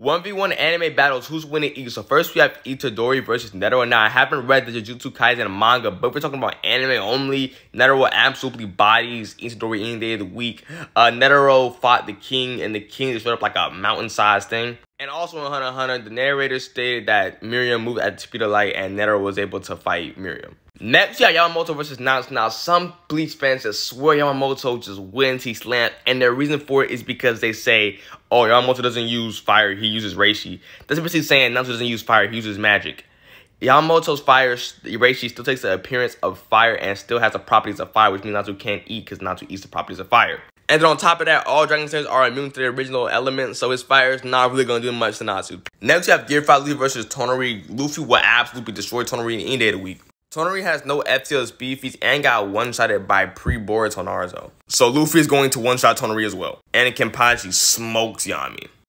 1v1 anime battles, who's winning each? So first we have Itadori versus Netero. Now I haven't read the Jujutsu Kaisen manga, but we're talking about anime only. Netero absolutely bodies Itadori any day of the week. Uh, Netero fought the king, and the king just showed up like a mountain-sized thing. And also in Hunter Hunter, the narrator stated that Meruem moved at the speed of light, and Netero was able to fight Meruem. Next, have Yamamoto versus Natsu. Now, some Bleach fans just swear Yamamoto just wins, he slammed, and their reason for it is because they say, oh, Yamamoto doesn't use fire, he uses Reishi. That's basically saying Natsu doesn't use fire, he uses magic. Yamamoto's fire, Reishi still takes the appearance of fire and still has the properties of fire, which means Natsu can't eat because Natsu eats the properties of fire. And then on top of that, all Dragon Slayers are immune to the original element, so his fire is not really going to do much to Natsu. Next, you have Gear 5 Luffy versus Toneri. Luffy will absolutely destroy Toneri any day of the week. Toneri has no FTL speed feats and got one-shotted by pre-Boruto Naruto. So Luffy is going to one-shot Toneri as well. And Kenpachi smokes Yami.